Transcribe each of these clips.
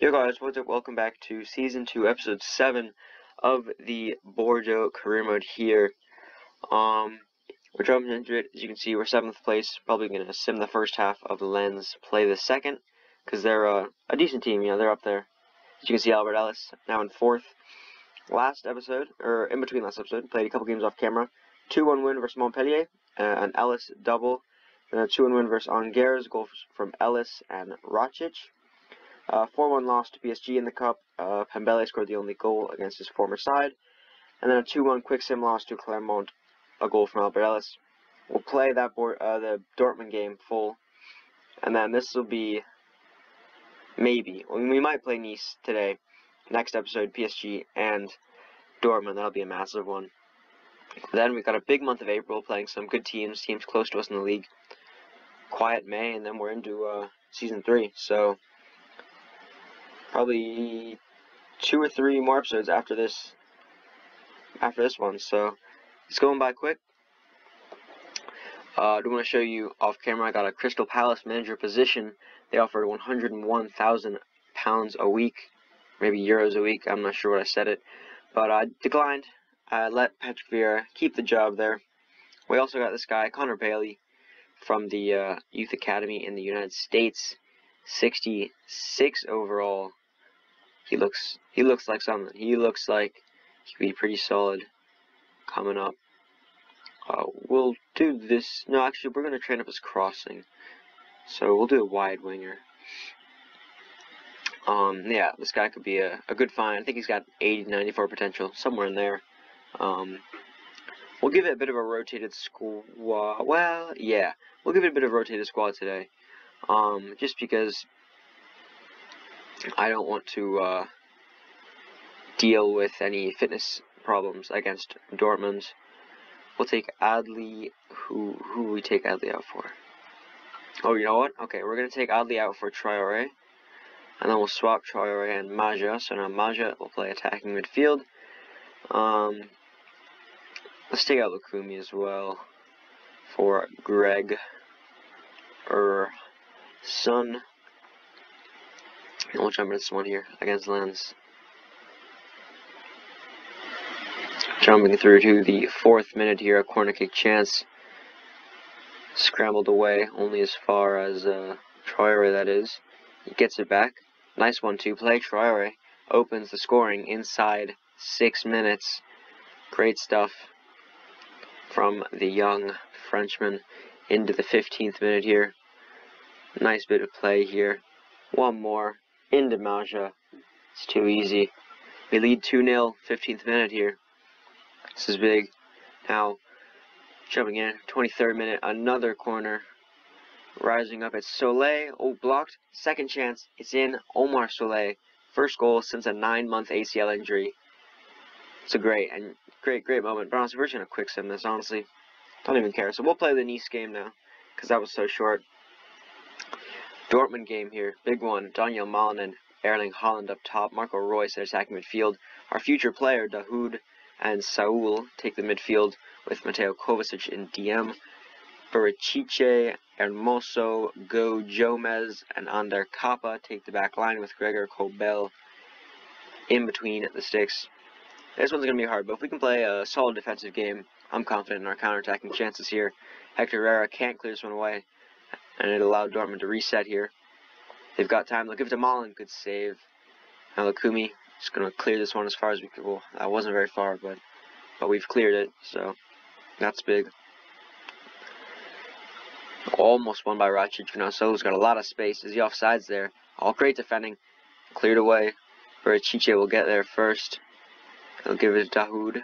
Yo guys, what's up? Welcome back to Season 2, Episode 7 of the Bordeaux Career Mode here. Um, we're jumping into it. As you can see, we're 7th place. Probably going to sim the first half of the Lens, play the second, because they're uh, a decent team, you know, they're up there. As you can see, Albert Ellis now in 4th. Last episode, or in between last episode, played a couple games off camera. 2-1 win versus Montpellier, uh, an Ellis double. Then a 2-1 win versus Angers, goal from Ellis and Racic. 4-1 uh, loss to PSG in the Cup. Uh, Pembele scored the only goal against his former side. And then a 2-1 quick sim loss to Clermont, a goal from Albert Ellis. We'll play that board, uh, the Dortmund game full. And then this will be maybe. we might play Nice today. Next episode, PSG and Dortmund. That'll be a massive one. Then we've got a big month of April playing some good teams, teams close to us in the league. Quiet May, and then we're into uh, season three. So probably two or three more episodes after this after this one so it's going by quick. Uh, I do want to show you off camera I got a Crystal Palace manager position. They offered 101,000 pounds a week maybe euros a week I'm not sure what I said it but I declined. I let Patrick Vieira keep the job there. We also got this guy Connor Bailey from the uh, youth academy in the United States 66 overall he looks he looks like something. He looks like he could be pretty solid coming up. Uh, we'll do this. No, actually, we're gonna train up his crossing. So we'll do a wide winger. Um, yeah, this guy could be a, a good find. I think he's got 80, 94 potential, somewhere in there. Um, we'll give it a bit of a rotated squad. Well, yeah, we'll give it a bit of a rotated squad today. Um, just because I don't want to uh, deal with any fitness problems against Dortmund. We'll take Adli. Who who we take Adli out for? Oh, you know what? Okay, we're gonna take Adli out for Traore, and then we'll swap Traore and Maja. So now Maja will play attacking midfield. Um, let's take out Lukumi as well for Greg or Son. And we'll jump this one here against Lens. Jumping through to the fourth minute here, a corner kick chance. Scrambled away, only as far as uh, that is. He gets it back. Nice one to play. Traore opens the scoring inside six minutes. Great stuff from the young Frenchman into the 15th minute here. Nice bit of play here. One more into Maja. It's too easy. We lead 2-0, 15th minute here. This is big. Now, jumping in, 23rd minute, another corner. Rising up, it's Soleil. Oh, blocked. Second chance. It's in. Omar Soleil. First goal since a nine-month ACL injury. It's a great and great, great moment. But honestly, we're just to quick sim this, honestly. Don't even care. So we'll play the Nice game now, because that was so short. Dortmund game here, big one. Donyell Malen and Erling Haaland up top. Marco Reus at attacking midfield. Our future player, Dahoud and Saul, take the midfield with Mateo Kovacic in DM. Barichiche, Hermoso, Go Jomez, and Ander Kappa take the back line with Gregor Kobel in between the sticks. This one's going to be hard, but if we can play a solid defensive game, I'm confident in our counter-attacking chances here. Hector Herrera can't clear this one away and it allowed Dortmund to reset here. They've got time. They'll give it to Malen. Good save. Now Lakumi just going to clear this one as far as we could. Well, that wasn't very far, but but we've cleared it, so that's big. Almost won by Racic now. Solo's got a lot of space. Is he offsides there? All great defending. Cleared away. Barichiche will get there first. He'll give it to Dahoud.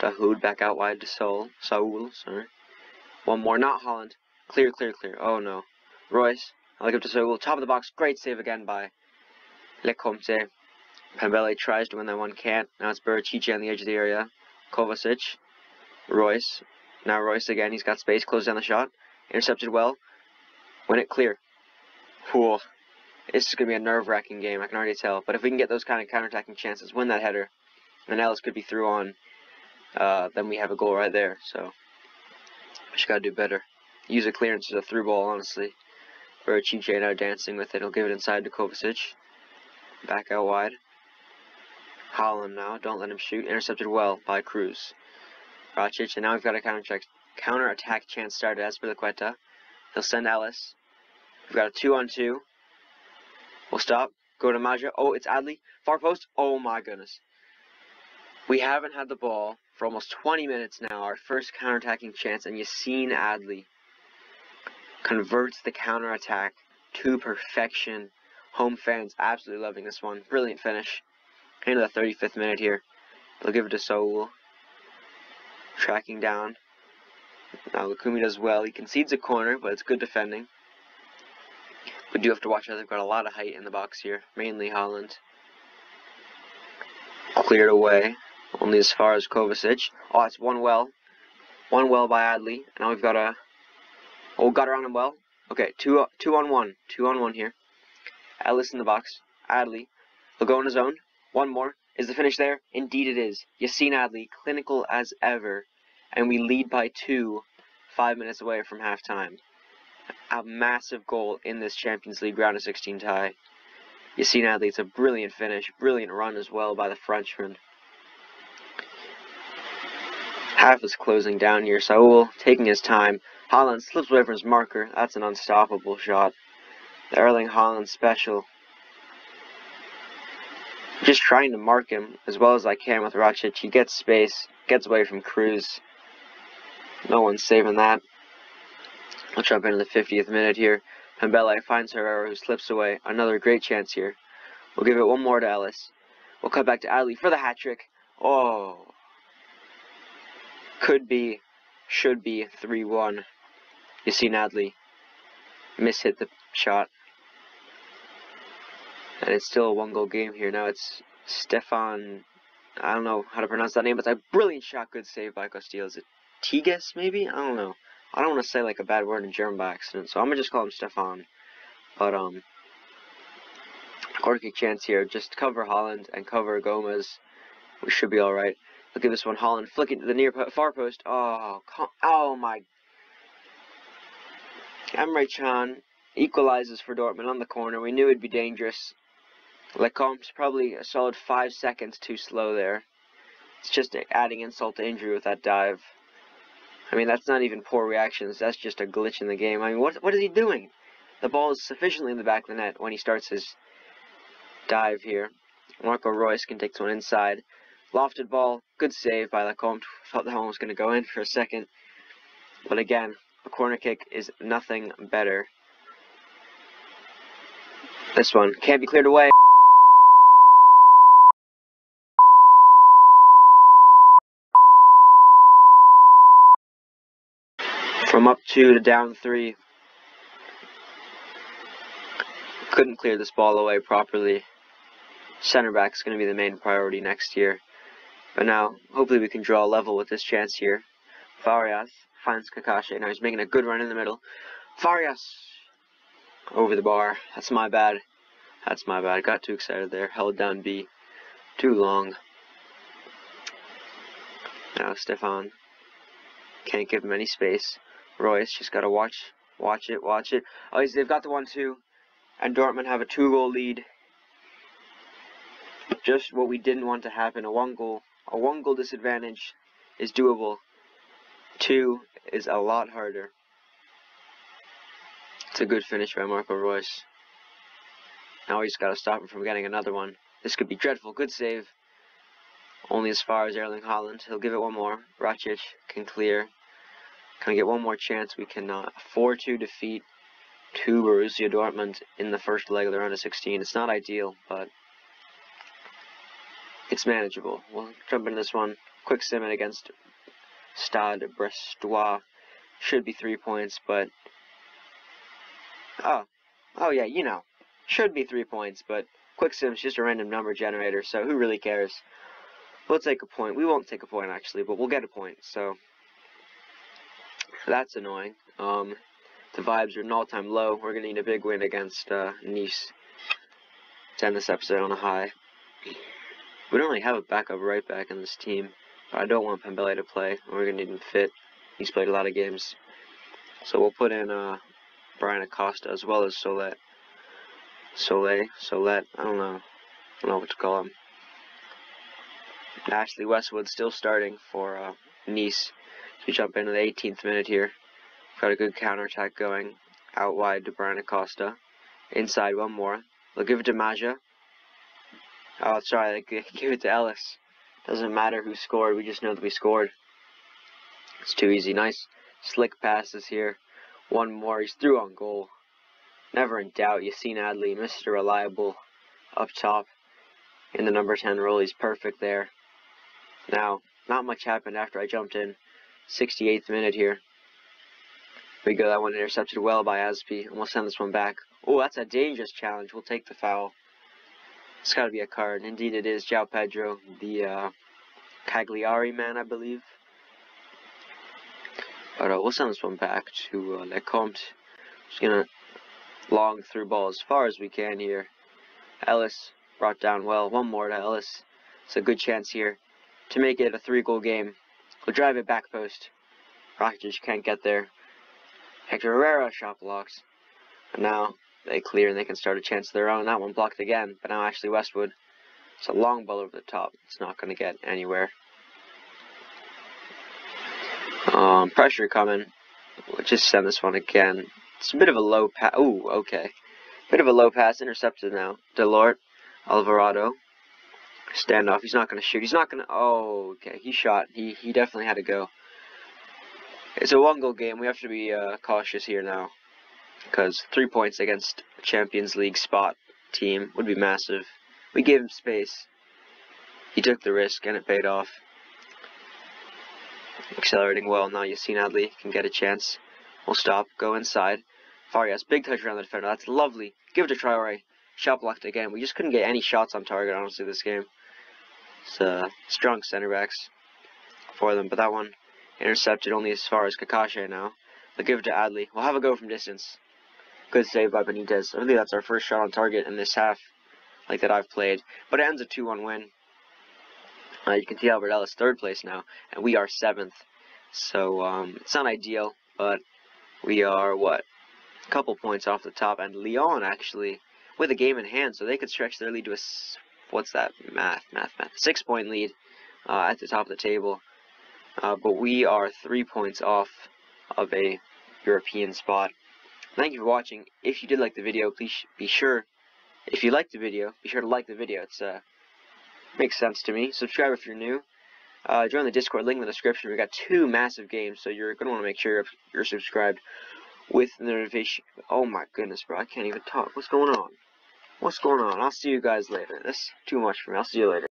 Dahoud back out wide to Saul. Saul, sorry. One more, not Haaland. Clear, clear, clear. Oh no. Reus, I look up to Sogul. Top of the box. Great save again by Lecomte. Pembele tries to win that one. Can't. Now it's Burichichi on the edge of the area. Kovacic. Reus. Now Reus again. He's got space. Close down the shot. Intercepted well. Win it clear. Whew. This is going to be a nerve-wracking game. I can already tell. But if we can get those kind of counter-attacking chances, win that header, and Ellis could be through on, uh, then we have a goal right there. So, we just got to do better use a clearance as a through ball, honestly. Chiche now dancing with it. He'll give it inside to Kovacic. Back out wide. Haaland now. Don't let him shoot. Intercepted well by Cruz. Rakic, and now we've got a counter check, counter attack chance started as Quetta. He'll send Ellis. We've got a two on two. We'll stop. Go to Maja. Oh, it's Adli. Far post. Oh my goodness. We haven't had the ball for almost 20 minutes now. Our first counter-attacking chance, and Yassine Adli converts the counter-attack to perfection. Home fans absolutely loving this one. Brilliant finish. Into the 35th minute here. They'll give it to Saul. Tracking down. Now Lukumi does well. He concedes a corner, but it's good defending. We do have to watch out. They've got a lot of height in the box here. Mainly Haaland. Cleared away. Only as far as Kovacic. Oh, it's one well. One well by Adli. Now we've got a... Oh, got around him well. Okay, two, two on one. Two on one here. Ellis in the box. Adli. He'll go on his own. One more. Is the finish there? Indeed it is. Yassine Adli, clinical as ever. And we lead by two, five minutes away from halftime. A massive goal in this Champions League round of 16 tie. Yassine Adli, it's a brilliant finish. Brilliant run as well by the Frenchman. Half is closing down here. Saul taking his time. Haaland slips away from his marker. That's an unstoppable shot. The Erling Haaland special. Just trying to mark him as well as I can with Rakic. He gets space, gets away from Cruz. No one's saving that. I'll jump into the 50th minute here. Pembele finds Herrera who slips away. Another great chance here. We'll give it one more to Ellis. We'll cut back to Ali for the hat trick. Oh. Could be, should be 3-1. Yassine Adli mishit the shot. And it's still a one goal game here. Now it's Stefan, I don't know how to pronounce that name, but it's a brilliant shot. Good save by Castillo. Is it Tiges, maybe? I don't know. I don't want to say like a bad word in German by accident, so I'm to just call him Stefan. But, um, corner kick chance here. Just cover Haaland and cover Gomez. We should be alright. Look at this one. Haaland flicking to the near far post. Oh, oh my. Emre Can equalizes for Dortmund on the corner. We knew it'd be dangerous. Lecomte's probably a solid five seconds too slow there. It's just adding insult to injury with that dive. I mean, that's not even poor reactions. That's just a glitch in the game. I mean, what what is he doing? The ball is sufficiently in the back of the net when he starts his dive here. Marco Reus can take one inside. Lofted ball. Good save by Lecomte. Thought that one was going to go in for a second. But again, a corner kick is nothing better. This one can't be cleared away. From up two to down three. Couldn't clear this ball away properly. Center back is going to be the main priority next year. But now, hopefully we can draw a level with this chance here. Farias finds Kakashi. Now he's making a good run in the middle. Farias! Over the bar. That's my bad. That's my bad. Got too excited there. Held down B. Too long. Now Stefan. Can't give him any space. Reus just gotta watch, watch it, watch it. Oh, they've got the one two, and Dortmund have a two goal lead. Just what we didn't want to happen. A one goal, a one goal disadvantage is doable. Two is a lot harder. It's a good finish by Marco Reus. Now he's got to stop him from getting another one. This could be dreadful. Good save. Only as far as Erling Haaland. He'll give it one more. Rakic can clear. Can I get one more chance? We cannot. Uh, 4-2 defeat to Borussia Dortmund in the first leg of the round of 16. It's not ideal, but it's manageable. We'll jump in this one. Quick sim against Stade Brestois. Should be three points, but... Oh. Oh, yeah, you know. Should be three points, but quick sim's just a random number generator, so who really cares? We'll take a point. We won't take a point, actually, but we'll get a point, so... That's annoying. Um, the vibes are an all-time low. We're going to need a big win against uh, Nice to end this episode on a high. We don't really have a backup right back in this team. I don't want Pembele to play. We're going to need him fit. He's played a lot of games. So we'll put in uh, Brian Acosta as well as Solet. Soleil, Solet, I don't know. don't know what to call him. Ashley Westwood still starting for uh, Nice. We jump into the 18th minute here. Got a good counter attack going. Out wide to Brian Acosta. Inside one more. They'll give it to Maja. Oh, sorry, they give it to Ellis. Doesn't matter who scored, we just know that we scored. It's too easy. Nice slick passes here. One more, he's through on goal. Never in doubt, Yassine Adli, Mr. Reliable, up top in the number 10 role. He's perfect there. Now, not much happened after I jumped in. 68th minute here. We go, that one intercepted well by Aspi, and we'll send this one back. Oh, that's a dangerous challenge. We'll take the foul. It's got to be a card. Indeed it is. João Pedro, the uh, Cagliari man, I believe. But uh, we'll send this one back to uh, Lecomte. Just to long through ball as far as we can here. Ellis brought down well. One more to Ellis. It's a good chance here to make it a three-goal game. We'll drive it back post. Rakitic can't get there. Hector Herrera shot blocks. And now they clear and they can start a chance of their own. That one blocked again, but now Ashley Westwood. It's a long ball over the top. It's not going to get anywhere. Um, pressure coming. We'll just send this one again. It's a bit of a low pass. Ooh, okay. Bit of a low pass. Intercepted now. Delort. Alvarado. Standoff. He's not going to shoot. He's not going to... Oh, okay. He shot. He, he definitely had to go. It's a one-goal game. We have to be uh, cautious here now because three points against Champions League spot team would be massive. We gave him space. He took the risk and it paid off. Accelerating well. Now Yassine Adli can get a chance. We'll stop. Go inside. Farias, big touch around the defender. That's lovely. Give it to Traore. Shot blocked again. We just couldn't get any shots on target, honestly, this game. It's uh, strong center backs for them. But that one intercepted only as far as Kakashi now. They'll give it to Adli. We'll have a go from distance. Good save by Benitez. I think that's our first shot on target in this half, like that I've played. But it ends a 2-1 win. Uh, you can see Albert Ellis third place now, and we are seventh. So um, it's not ideal, but we are what a couple points off the top, and Lyon actually with a game in hand, so they could stretch their lead to a what's that math math math six point lead uh, at the top of the table. Uh, but we are three points off of a European spot. Thank you for watching. If you did like the video, please be sure, if you liked the video, be sure to like the video. It's uh, makes sense to me. Subscribe if you're new. Uh, join the Discord, link in the description. We've got two massive games, so you're going to want to make sure you're, you're subscribed with the notification. Oh my goodness, bro, I can't even talk. What's going on? What's going on? I'll see you guys later. That's too much for me. I'll see you later.